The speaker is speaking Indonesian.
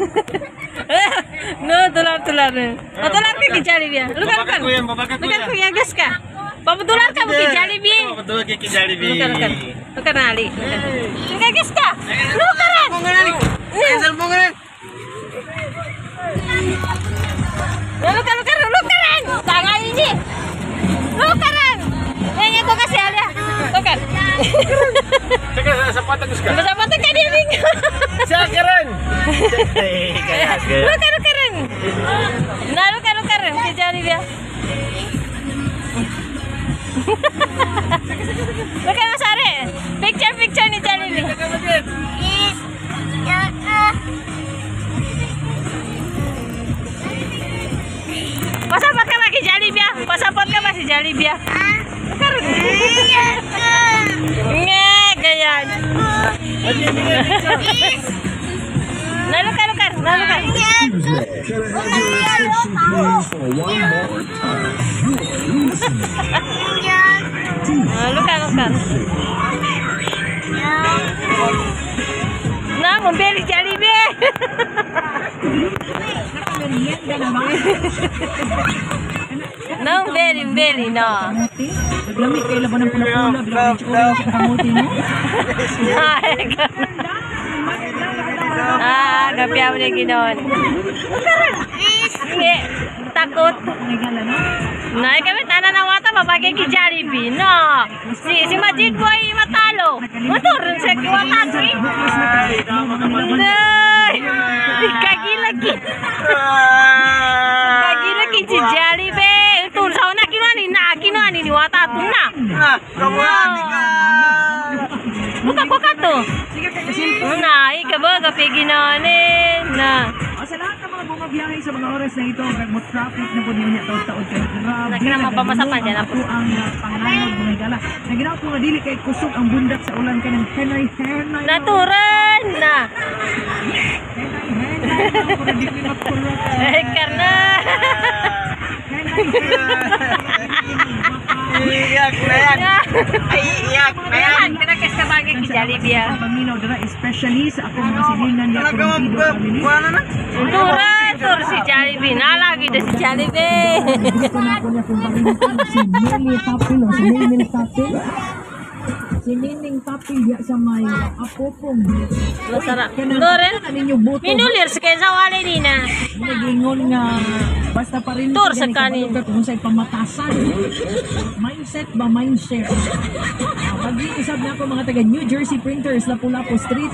no. O, tular ka kay Jollibee. Lukan Babakat kan. ko yan, babakat ko Lukan yan. ko yagas ka. Papadular ka mo kay Jollibee. Oh, betul kay Jollibee. Lukan, lukan. Lukan na, Ali. Yagas ka. Lukaran. Cancel mo nga. Lukan, lukan, lukaran. Tanga ini. Lukaran. Nanya ko kasi, Ali. Lukan. Teka, sa patagus ka. Basta-basta ka din, Ming. Siya keren. Eh, kaya, kaya. Lukan, lukaran. Na, lukan, lukaran. Kay Jollibee. Lukan, masari. Picture, picture ni Jollibee. Pasapot ka ba kay Jollibee? ah? Pasapot ka ba si Jollibee? ah? Karon. Nga, ganyan. Nalukar, look at, look Nah, membeli jadi be. No, very, very, no. no, no, no. Ganun. Gabi ako na ginoon. Hindi, takot. No? Na, kami tanan na wata, mabagay ki Jollibee. No, si, si Majid Boy matalo. Maturun sa kiwata ko eh. Nay, kagilagi. Kagilagi si Jollibee. Tur sa una kinwani na, kinwani ni wata na. Ah, kamuhati to. Na, ikaw kapiginanin na. O sa lahat ng mga bumabiyahe sa mga oras na ito, kag mo traffic na po ninyo taon-taon kayo. Grabe. Lagi na mapamasapan dyan, Ako ang uh, panganod mga gala. Naginaw ko nga dili kay kusog ang bundak sa ulan ka ng henay henay. Naturan na. Dili magkulot. Eh, karna. Henay henay. Iyak na yan. Ay, kinakas ka bagay ki Jollibee ah. Paminaw dira especially sa akong mga silingan niya Talaga kurumpido family. Wala na. Turan, tur si Jollibee. Nalagi na si Jollibee. Na ako kung. Si Nining Tapil diya sa may apopong. Masarap. Buto. minulir sa kaya sa wala din na. Nagingon nga basta pa rin Tur sa ni kanin. kung sa'y pamatasan. Mindset ba mindshare? Pag-iisab na ako mga taga New Jersey Printers, Lapu-Lapu Street,